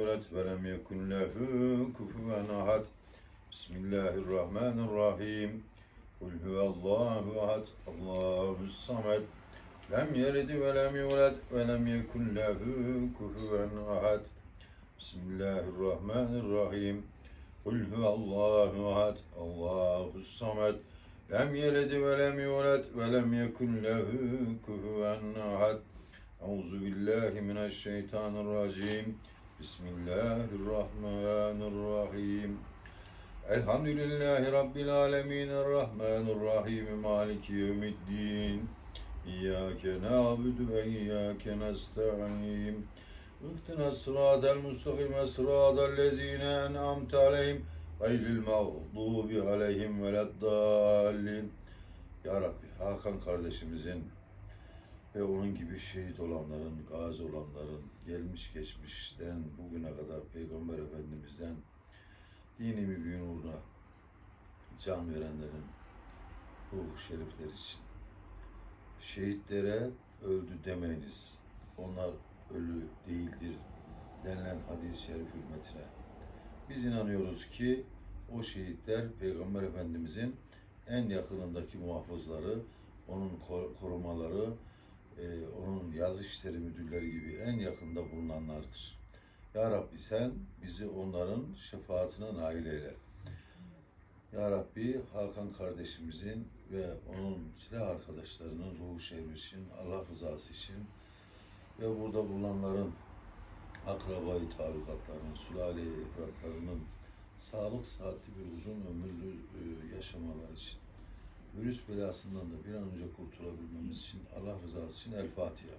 Kulet ve lem yekun lehu kufuven ahad. Bismillahirrahmanirrahim. Kul huvallahu ahad. Allahu samed. Lem yelid ve lem yulad ve lem yekun lehu kufuven ahad. Bismillahirrahmanirrahim. Kul huvallahu ahad. Allahu samed. Lem yelid ve lem yulad ve lem yekun lehu kufuven ahad. Euzu billahi mineşşeytanirracim. Bismillahirrahmanirrahim. Elhamdülillahi Rabbil alemin. Errahmanirrahim. Maliki yevmiddin. İyyâke nâbudu ve iyyâke nesta'in. Iktına sıratel müstakime sıratel lezine en'amte aleyhim. Gayril mağdubi aleyhim veleddallin. Ya Rabbi Hakan kardeşimizin ve onun gibi şehit olanların, gazi olanların, gelmiş geçmişten bugüne kadar Peygamber Efendimiz'den dini mübin uğruna can verenlerin ruhu şerifler için şehitlere öldü demeyiniz. Onlar ölü değildir denilen hadis-i şerif hürmetine. Biz inanıyoruz ki o şehitler Peygamber Efendimizin en yakınındaki muhafızları, onun kor- korumaları, e, onun yazı işleri müdürleri gibi en yakında bulunanlardır. Ya Rabbi sen bizi onların şefaatine nail eyle. Ya Rabbi Hakan kardeşimizin ve onun silah arkadaşlarının ruhu şerri için, Allah rızası için ve burada bulunanların akrabayı tarikatlarının, sülale-i sağlık saatli bir uzun ömürlü e, yaşamalar için virüs belasından da bir an önce kurtulabilmemiz için Allah rızası için El Fatiha.